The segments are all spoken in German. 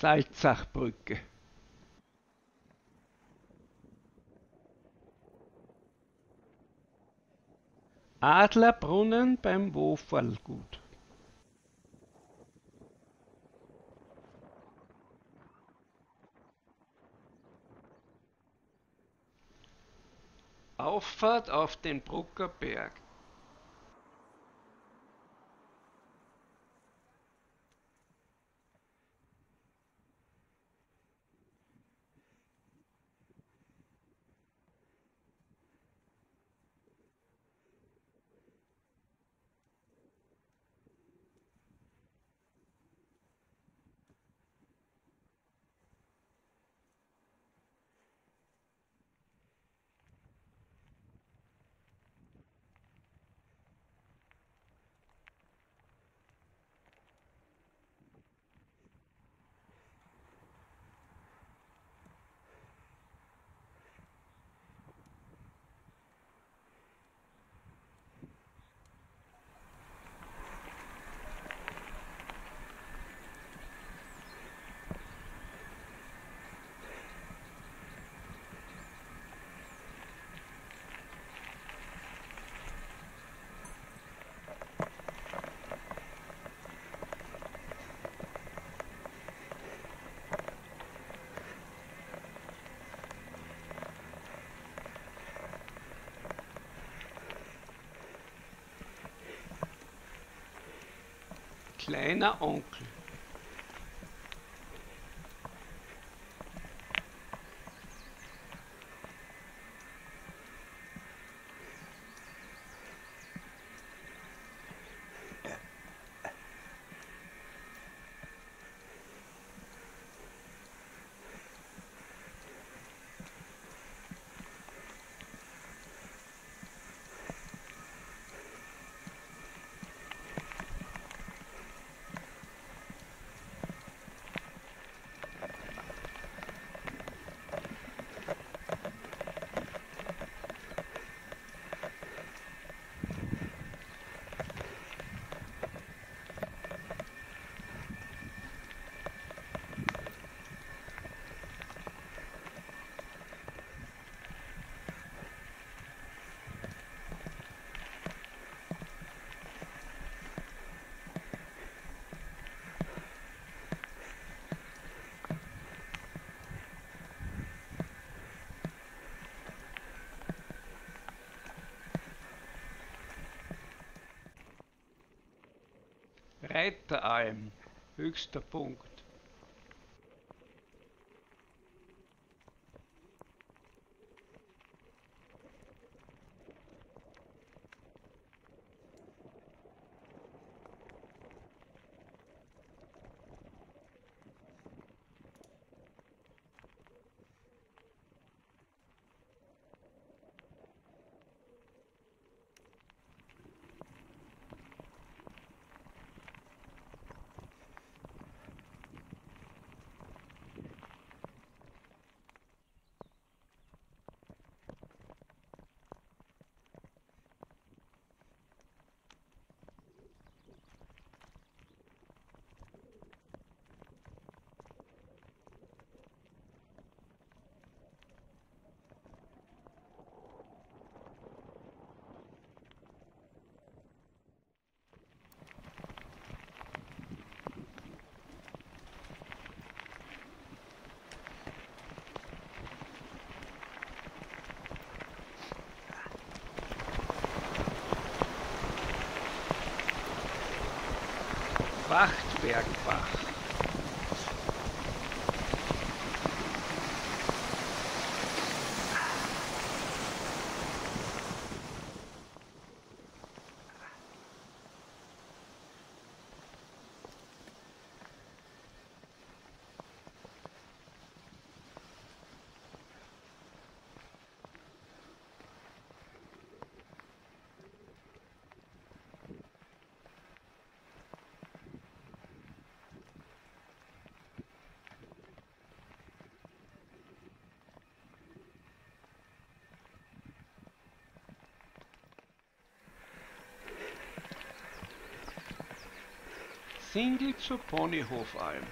Salzachbrücke Adlerbrunnen beim Woferlgut Auffahrt auf den Brucker Berg Kleiner Onkel Reiteralm, höchster Punkt Wachtbergbach Single zur Ponyhofalm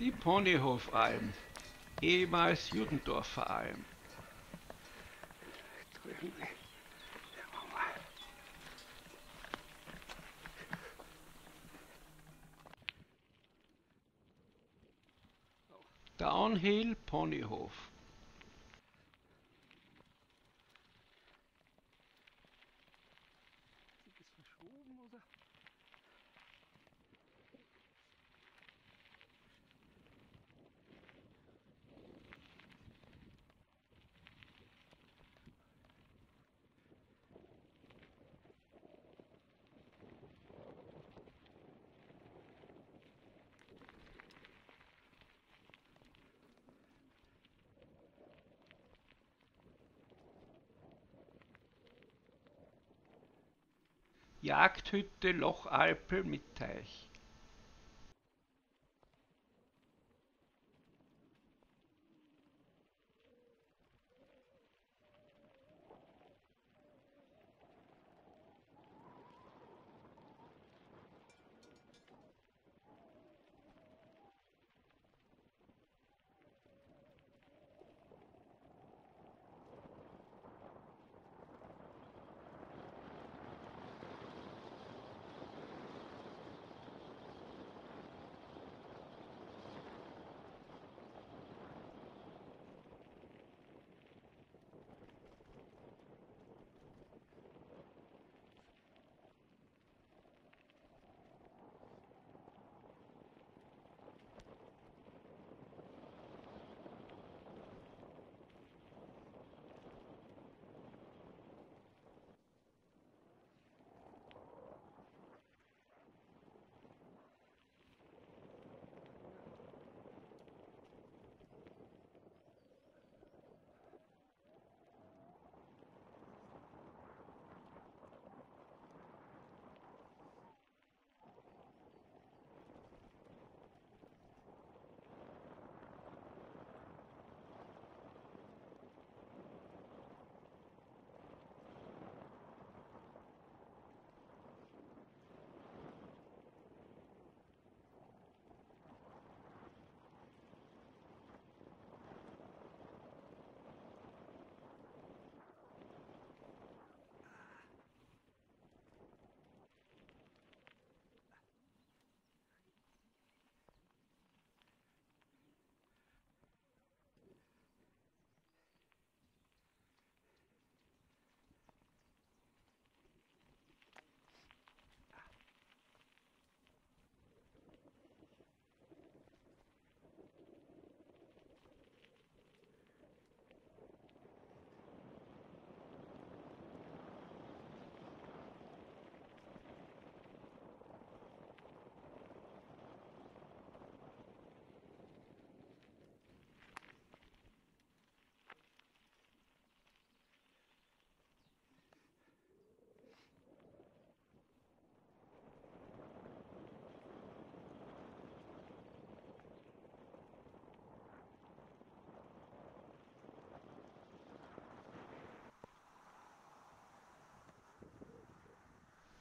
Die Ponyhofalm, ehemals Judendorfer Alm. Downhill Ponyhof. Jagdhütte Loch Alpel mit Teich.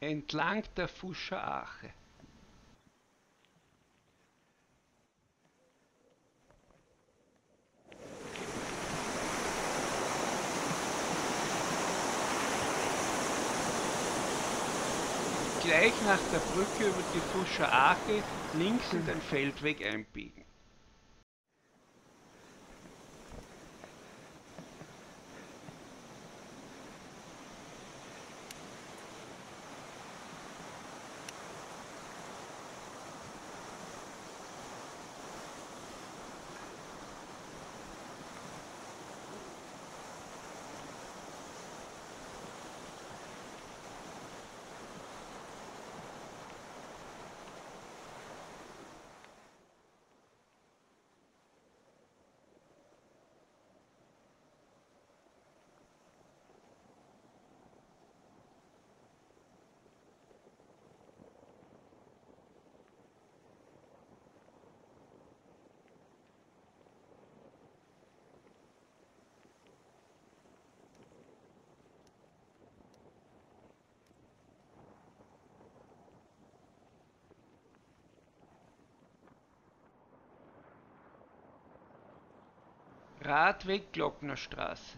Entlang der Fuscher Ache. Gleich nach der Brücke über die Fuscher Ache links in den Feldweg einbiegen. Radweg Glocknerstraße.